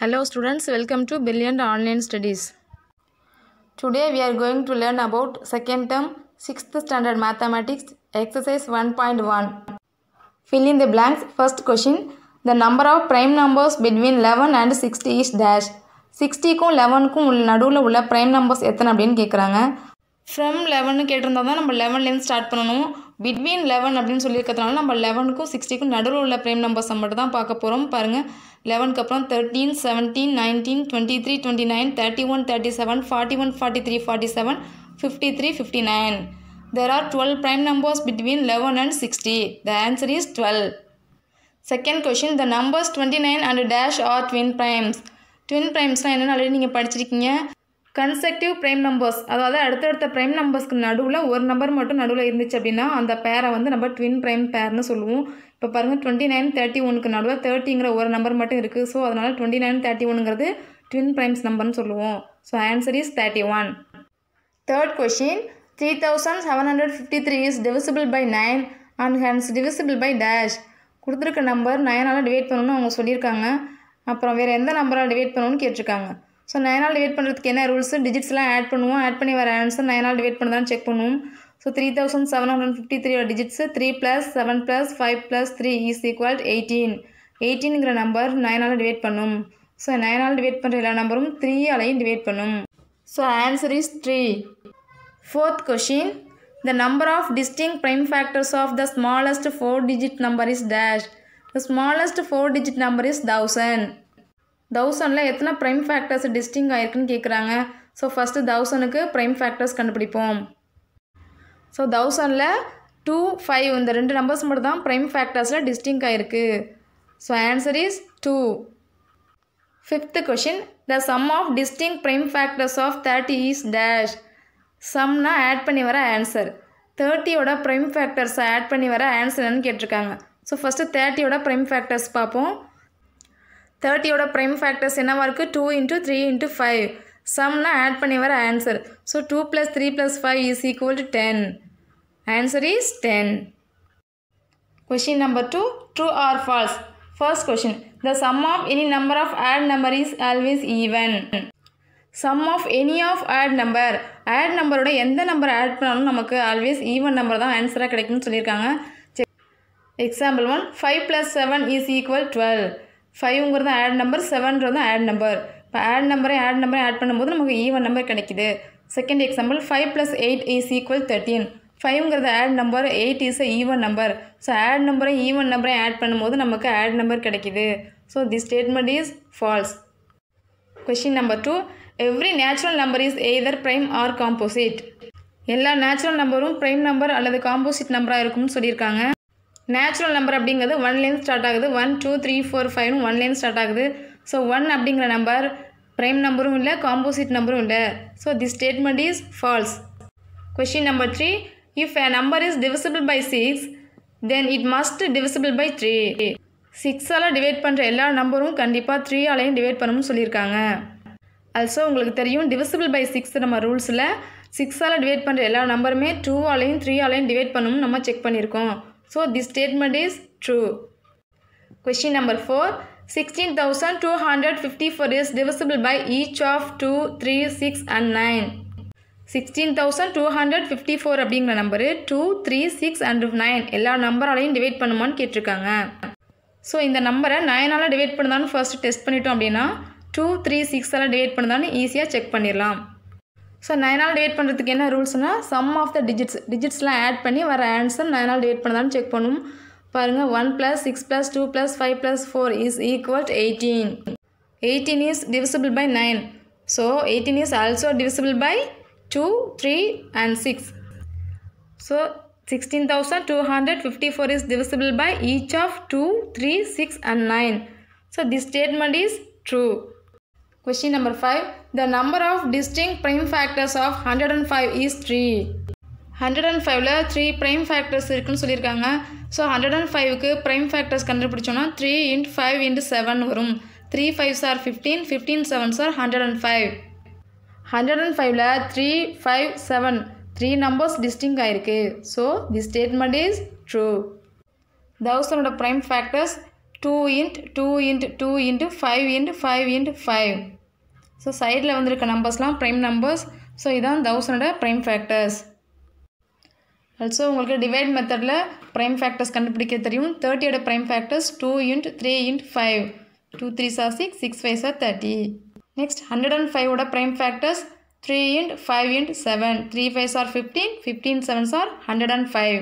Hello students, welcome to Brilliant Online Studies. Today we are going to learn about second term 6th standard mathematics exercise 1.1. Fill in the blanks. First question. The number of prime numbers between 11 and 60 is dash. 60க்கும் 11க்கும் உள்ள நடுவில் உள்ள prime numbers எத்தனை அப்படின்னு கேட்குறாங்க from லெவன்னு கேட்டிருந்தா தான் நம்ம லெவன்லேருந்து ஸ்டார்ட் பண்ணணும் பிட்வீன் லெவன் அப்படின்னு சொல்லியிருக்கிறதுனால நம்ம லெவனுக்கும் சிக்ஸ்டிக்கும் நடுவில் உள்ள ப்ரைம் நம்பர்ஸை மட்டும் தான் பார்க்க போகிறோம் பாருங்கள் லெவனுக்கு அப்புறம் thirteen seventeen nineteen twenty three twenty nine thirty one thirty seven forty one forty three forty seven fifty three fifty nine there are twelve prime numbers between eleven and sixty the answer is twelve second question the numbers twenty nine and dash are twin primes twin ப்ரைம்ஸ்லாம் என்னென்னு already நீங்கள் படிச்சிருக்கீங்க? Consecutive prime numbers அதாவது அடுத்தடுத்த prime நம்பர்ஸ்க்கு நடுவில் ஒரு number மட்டும் நடுவில் இருந்துச்சு அப்படின்னா அந்த பேரை வந்து நம்ம ட்வின் ப்ரைம் பேர்னு சொல்லுவோம். இப்போ பாருங்கள் டுவெண்ட்டி நைன் தேர்ட்டி ஒனுக்கு நடுவில் தேர்ட்டிங்கிற ஒரு நம்பர் மட்டும் இருக்குது ஸோ அதனால் டுவெண்ட்டி நைன் தேர்ட்டி ஒனுங்கிறது ட்வின் ப்ரைம்ஸ் நம்பர்னு சொல்லுவோம். So answer is thirty one third question three thousand seven hundred fifty three is divisible by nine and hence divisible by dash கொடுத்துருக்க நம்பர் நைனால் டிவைட் பண்ணணும்னு அவங்க சொல்லியிருக்காங்க. அப்புறம் வேறு எந்த நம்பரால் டிவைட் பண்ணணும்னு கேட்டிருக்காங்க. ஸோ நயனால் டிவைட் பண்ணுறதுக்கு என்ன ரூல்ஸு டிஜிட்ஸ்லாம் ஆட் பண்ணுவோம். ஆட் பண்ணி வர ஆன்சர் ஆல் டிவைட் பண்ணதான் செக் பண்ணுவோம். So three thousand seven hundred fifty three digits three plus seven plus five plus three is equal eighteen எயிட்டீனுங்கிற number நைனால் டிவைட் பண்ணும். ஸோ நயனால் டிவைட் பண்ணுற எல்லா நம்பரும் த்ரீயாலையும் டிவைட் பண்ணும். So answer is three fourth question the number of distinct prime factors of the smallest four digit number is dash the smallest four digit number is thousand தௌசண்டில் எத்தனை prime factors distinct ஆயிருக்குன்னு கேட்குறாங்க so first தௌசனுக்கு prime factors கண்டுபிடிப்போம். So தௌசண்டில் two five இந்த ரெண்டு numbers மட்டும் தான் ப்ரைம் ஃபேக்டர்ஸில் டிஸ்டிங் ஆயிருக்கு. So answer is two fifth question the sum of distinct prime factors of thirty is dash சம்னா add பண்ணி வர ஆன்சர் தேர்ட்டியோட ப்ரைம் ஃபேக்டர்ஸை ஆட் பண்ணி வர ஆன்சர் என்னன்னு கேட்டிருக்காங்க. ஸோ ஃபஸ்ட்டு தேர்ட்டியோட ப்ரைம் ஃபேக்டர்ஸ் பார்ப்போம். தேர்ட்டியோட ப்ரைம் ஃபேக்டர்ஸ் என்னவாக இருக்குது two into three into five சம்னா add பண்ணி வர answer so two plus three plus five is equal to ten answer is ten question number two true or false first question the sum of any number of odd number is always even sum of any of odd number odd நம்பரோட எந்த number add பண்ணாலும் நமக்கு always even number தான் ஆன்சராக கிடைக்கும்னு சொல்லியிருக்காங்க. Example one five plus seven is equal twelve ஃபைவ்ங்கிறது odd number செவன்றது odd number இப்போ ஆட் நம்பரை ஆட் நம்பரை ஆட் பண்ணும்போது நமக்கு ஈவன் நம்பர் கிடைக்குது. Second example five plus eight is equal thirteen ஃபைவ்ங்கிறது odd number eight is a even number so odd நம்பரை even நம்பரை add பண்ணும்போது நமக்கு ஆட் நம்பர் கிடைக்குது. So the statement is false question number two every natural number is either prime or composite எல்லா natural நம்பரும் prime number அல்லது composite நம்பராக இருக்கும்னு சொல்லியிருக்காங்க. நேச்சுரல் நம்பர் அப்படிங்கிறது ஒன்லேருந்து ஸ்டார்ட் ஆகுது. ஒன் டூ த்ரீ ஃபோர் ஃபைவ்னு ஒன்லேருந்து ஸ்டார்ட் ஆகுது. ஸோ ஒன் அப்படிங்கிற நம்பர் ப்ரைம் நம்பரும் இல்லை காம்போசிட் நம்பரும் இல்லை. So the statement is false question number three if a number is divisible by six then it must divisible by three சிக்ஸால் divide பண்ணுற எல்லா நம்பரும் கண்டிப்பாக த்ரீயாலையும் டிவைட் பண்ணணும்னு சொல்லியிருக்காங்க. ஆல்சோ உங்களுக்கு தெரியும் டிவிசிபிள் பை சிக்ஸ் நம்ம ரூல்ஸில் சிக்ஸால் டிவைட் பண்ணுற எல்லா நம்பருமே டூவாலையும் த்ரீயாலையும் டிவைட் பண்ணணும்னு நம்ம செக் பண்ணியிருக்கோம். So the statement is true question number four sixteen thousand two hundred fifty four is divisible by each of two three six and nine sixteen thousand two hundred fifty four அப்படிங்கிற number two three six and nine எல்லா நம்பராலையும் divide பண்ணுமான்னு கேட்டிருக்காங்க. So இந்த நம்பரை நைனால் divide பண்ணுதான்னு first test பண்ணிட்டோம் அப்படின்னா டூ த்ரீ சிக்ஸால் டிவைட் பண்ணுதான்னு ஈஸியாக செக் பண்ணிடலாம். ஸோ நைனால் டிவைட் பண்ணுறதுக்கு என்ன ரூல்ஸ்னால் சம் ஆஃப் த டிஜிட்ஸ் டிஜிட்ஸ்லாம் ஆட் பண்ணி வர ஆன்சர் நைனால் டிவைட் பண்ணதான்னு செக் பண்ணும். பாருங்கள் one plus six plus two plus five plus four is equal eighteen eighteen is divisible by nine so eighteen is also divisible by two three and six so sixteen thousand two hundred fifty four is divisible by each of two three six and nine so the statement is true question number five The number of distinct prime factors of 105 is 3. 105ல three prime factors இருக்குன்னு சொல்லியிருக்காங்க. So hundred and ஃபைவ்க்கு prime factors கண்டுபிடிச்சோன்னா three into five into seven வரும். Three fives are fifteen fifteen sevens are hundred and five hundred and ஃபைவ்ல three five seven three numbers distinct ஆயிருக்கு. So the statement is true தௌசண்டோட prime factors two into two into two into five into five into five so சைடில் வந்திருக்க நம்பர்ஸ்லாம் prime numbers so இதான் தௌசண்டோட prime factors also உங்களுக்கு divide மெத்தடில் prime factors கண்டுபிடிக்க தெரியும். தேர்ட்டியோட prime factors two into three into five two threes are six six fives are thirty next hundred and ஃபைவோட prime factors three into five into seven three fives are fifteen fifteen sevens are hundred and five